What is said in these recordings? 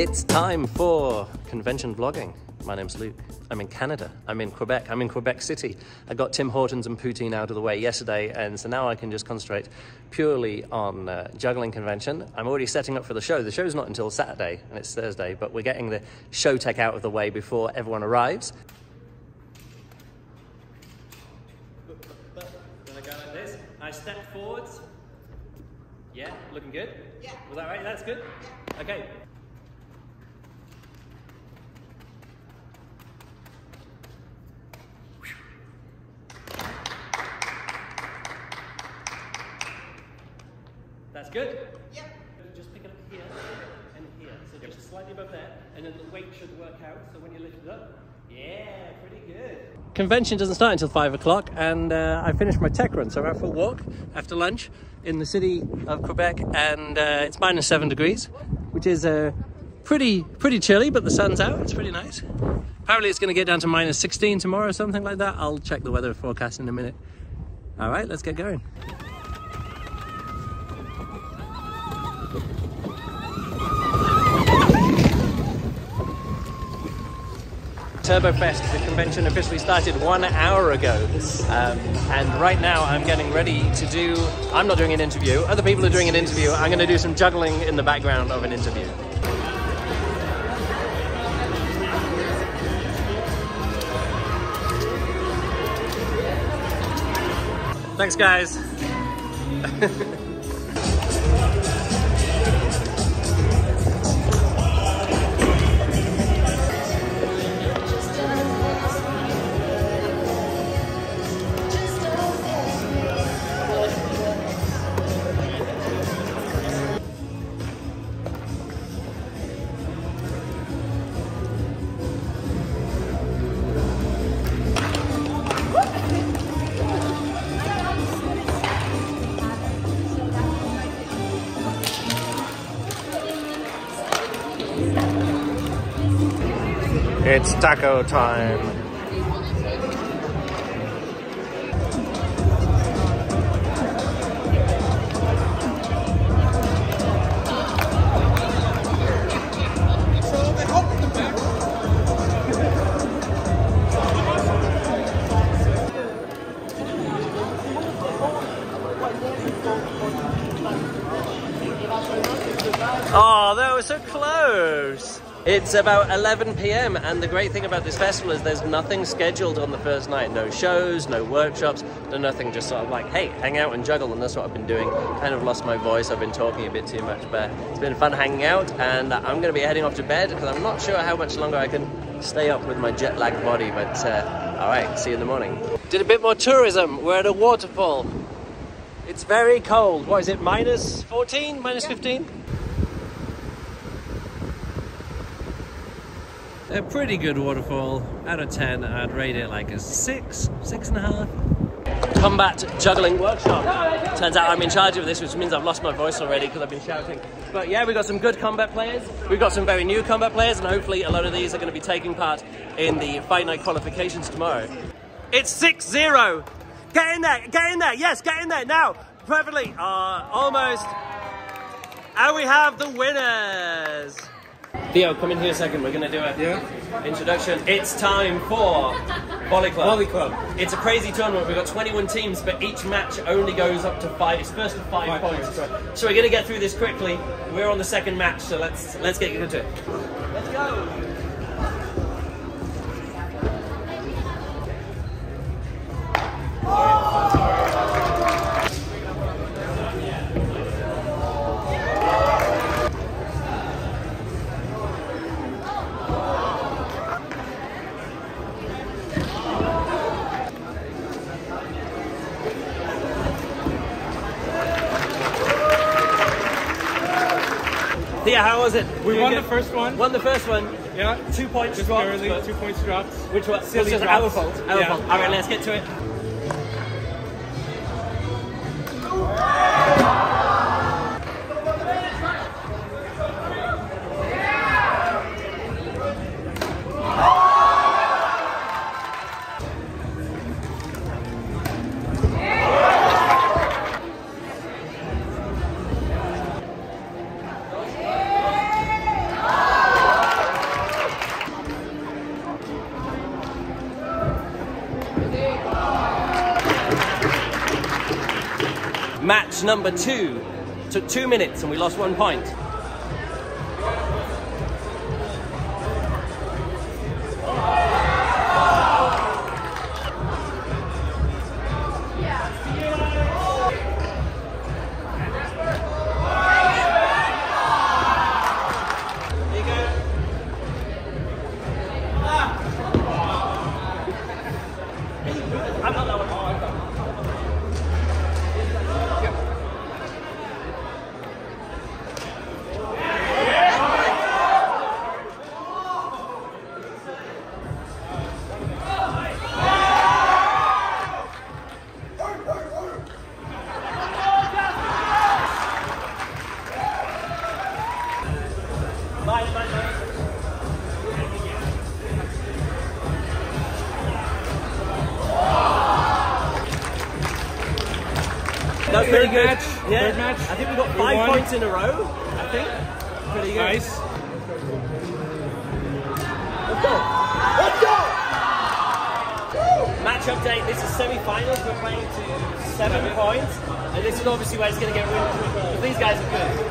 It's time for convention vlogging. My name's Luke. I'm in Canada. I'm in Quebec. I'm in Quebec City. I got Tim Hortons and poutine out of the way yesterday, and so now I can just concentrate purely on uh, juggling convention. I'm already setting up for the show. The show's not until Saturday, and it's Thursday, but we're getting the show tech out of the way before everyone arrives. Then I go like this. I step forwards. Yeah, looking good? Yeah. Was that right? That's good? Yeah. Okay. That's good. Yeah. Just pick it up here and here. So just slightly above there, and then the weight should work out. So when you lift it up, yeah, pretty good. Convention doesn't start until five o'clock, and uh, I finished my tech run. So I'm out for a walk after lunch in the city of Quebec, and uh, it's minus seven degrees, which is uh, pretty pretty chilly, but the sun's out. It's pretty nice. Apparently, it's going to get down to minus 16 tomorrow, or something like that. I'll check the weather forecast in a minute. All right, let's get going. TurboFest, the convention officially started one hour ago. Um, and right now I'm getting ready to do, I'm not doing an interview, other people are doing an interview. I'm going to do some juggling in the background of an interview. Thanks, guys. It's taco time. Oh, that was so close. It's about 11 p.m. and the great thing about this festival is there's nothing scheduled on the first night. No shows, no workshops, no nothing. Just sort of like, hey, hang out and juggle, and that's what I've been doing. Kind of lost my voice. I've been talking a bit too much, but it's been fun hanging out. And I'm going to be heading off to bed because I'm not sure how much longer I can stay up with my jet lagged body. But uh, all right, see you in the morning. Did a bit more tourism. We're at a waterfall. It's very cold. What is it? Minus 14? Minus 15? A pretty good waterfall. Out of 10, I'd rate it like a 6, 6 and a half. Combat juggling workshop. Turns out I'm in charge of this, which means I've lost my voice already because I've been shouting. But yeah, we've got some good combat players. We've got some very new combat players, and hopefully a lot of these are going to be taking part in the Fight Night qualifications tomorrow. It's 6 0. Get in there, get in there, yes, get in there now. Perfectly. Uh, almost. And we have the winners. Theo, come in here a second. We're going to do a Yeah. introduction. It's time for Volley Club. Volley Club. It's a crazy tournament. We've got 21 teams, but each match only goes up to five. It's first to five, Five points. points. So we're going to get through this quickly. We're on the second match, so let's let's get into it. Let's go. Thea, how was it? We You won the first one. Won the first one. Yeah. Two points Just dropped, barely. Two points dropped. Which was Silly just drops. our fault. Our Yeah. fault. All right, let's get to it. Number two. Took two minutes and we lost one point. Pretty Third good. match, Yeah. third match. I think we got five won. points in a row. I think. Pretty good. Nice. Let's go. Let's go. Match update. This is semi-finals. We're playing to seven points, and this is obviously where it's going to get really. Because these guys are good.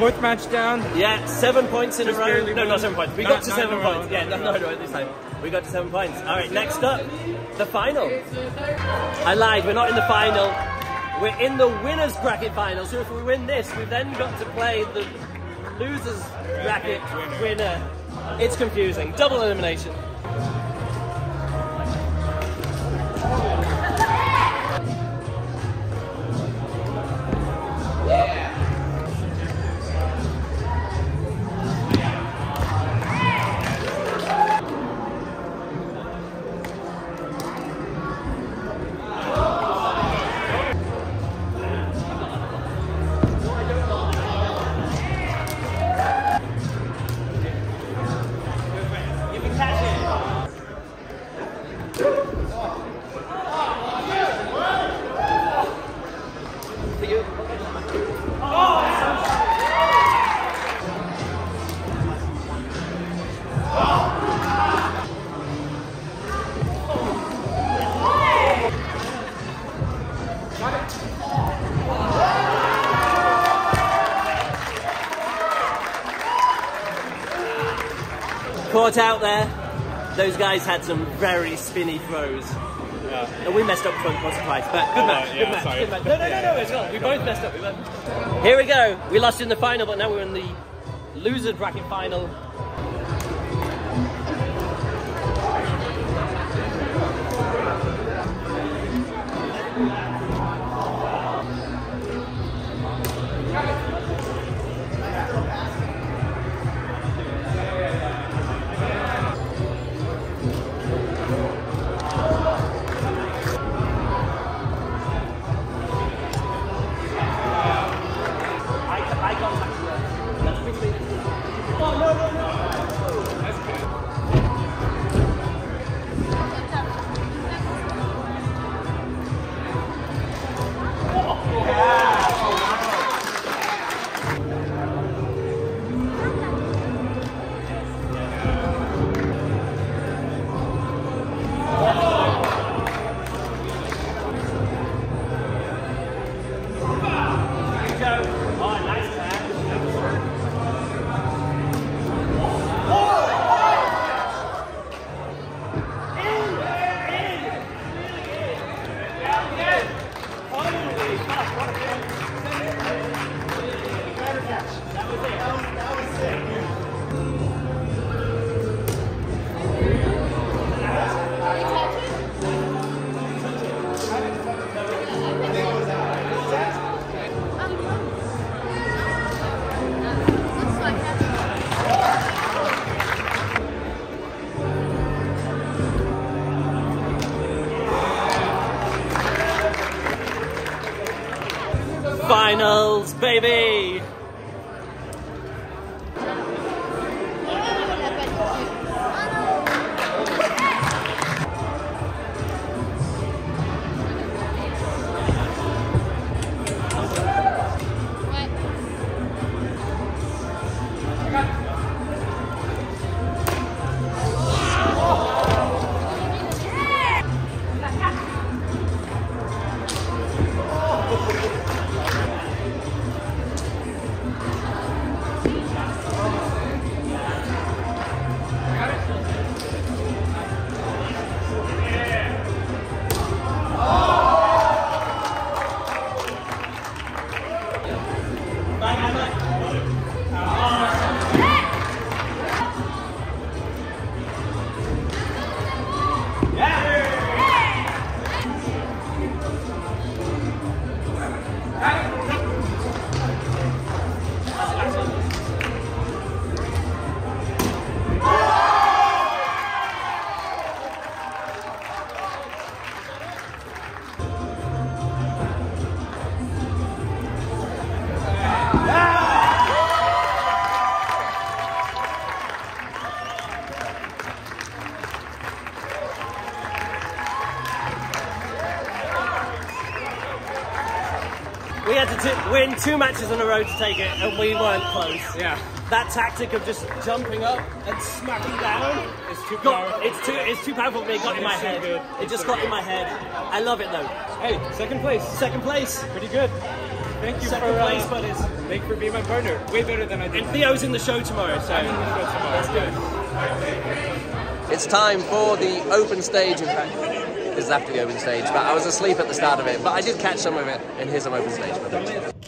Fourth match down. Yeah, seven points in Just a row. No, won. not seven points. We No, got to seven points. no, yeah, no, no, no, this time. We got to seven points. All right, next up, the final. I lied. We're not in the final. We're in the winners bracket final. So if we win this, we've then got to play the losers bracket winner. It's confusing. Double elimination. Caught out there. Those guys had some very spinny throws. And we messed up front once or twice, but good match, yeah, good match, sorry. good match. No, no, no, no, it's not. We both messed up. We both. Here we go. We lost in the final, but now we're in the loser bracket final. Finals, baby! Had to t- win two matches in a row to take it, and we weren't close. Yeah. That tactic of just jumping up and smacking down, It's too got, powerful. it's too it's too powerful for me. It got in my so head. good. It just got in my head. I love it though. Hey, second place. Second place. Pretty good. Thank you Second for place, uh, buddies. thank you for being my partner. Way better than I did. And Theo's in the show tomorrow, so I'm in the show tomorrow. that's good. It's time for the open stage. In is after the open stage, but I was asleep at the start of it. But I did catch some of it, and here's some open stage.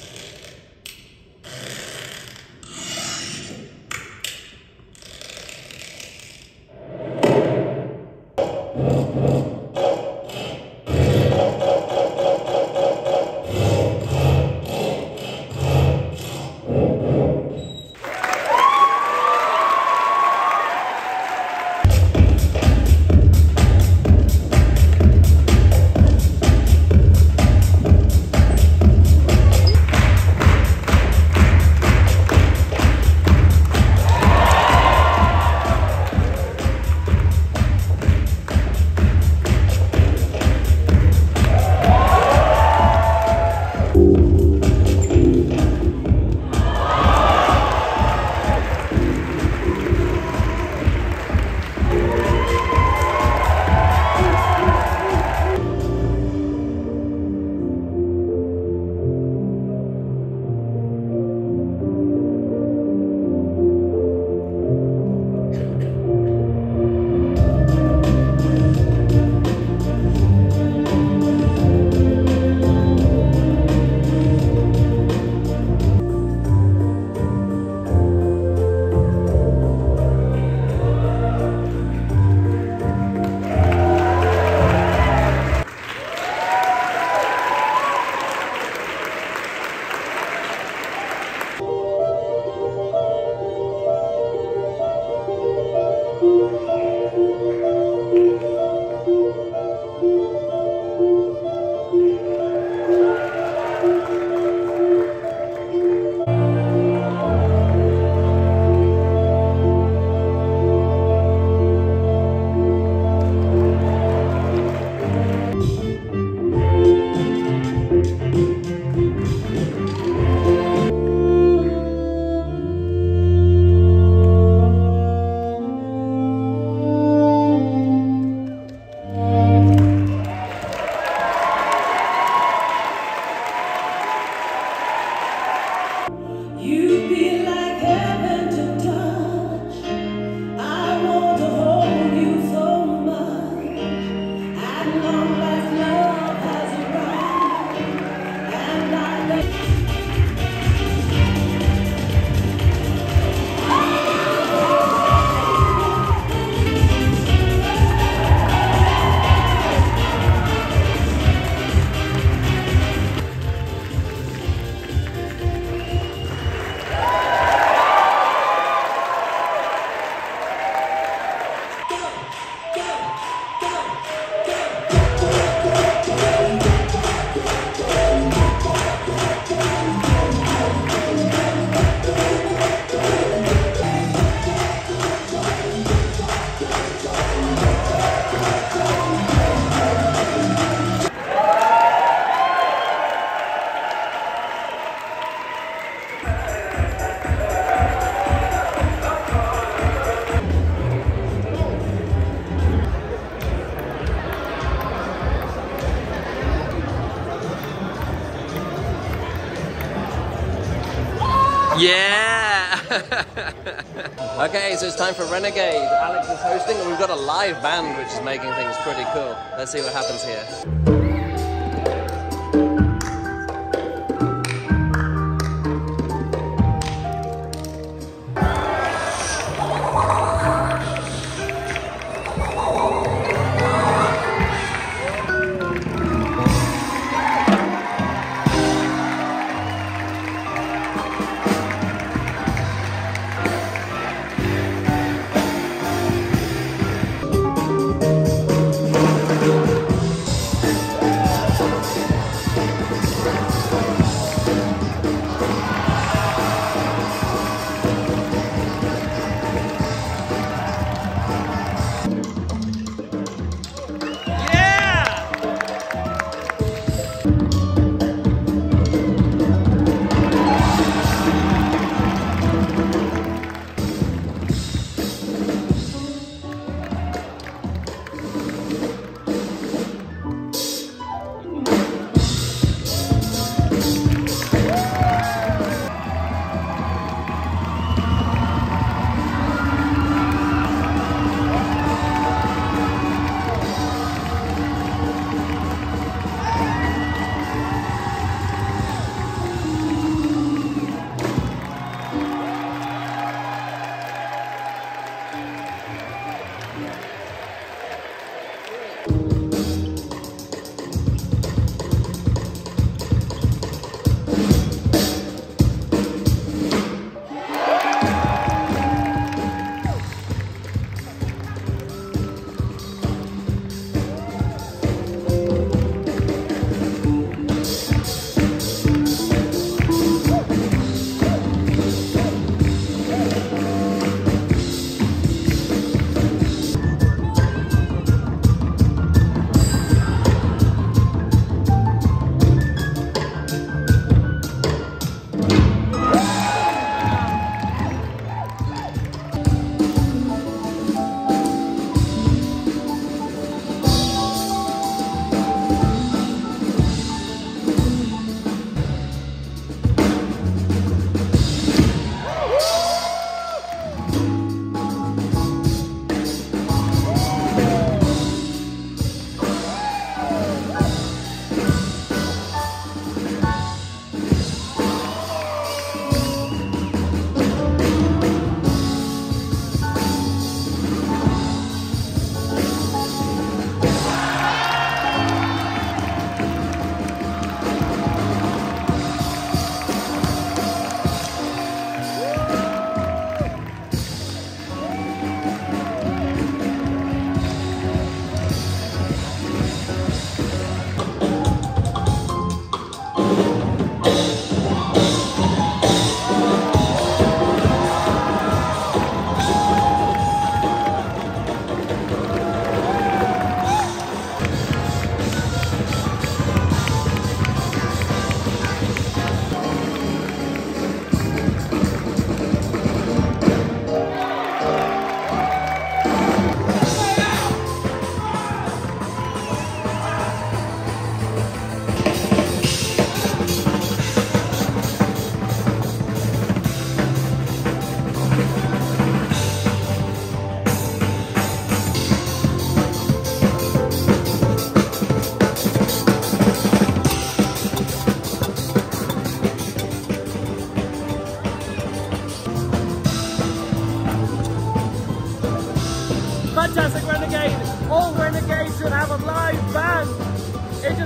Yeah! okay, so it's time for Renegade. Alex is hosting, and we've got a live band which is making things pretty cool. Let's see what happens here.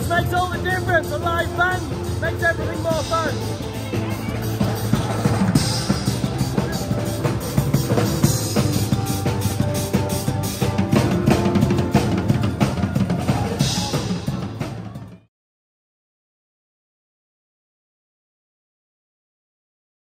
Makes all the difference! A live band makes everything more fun!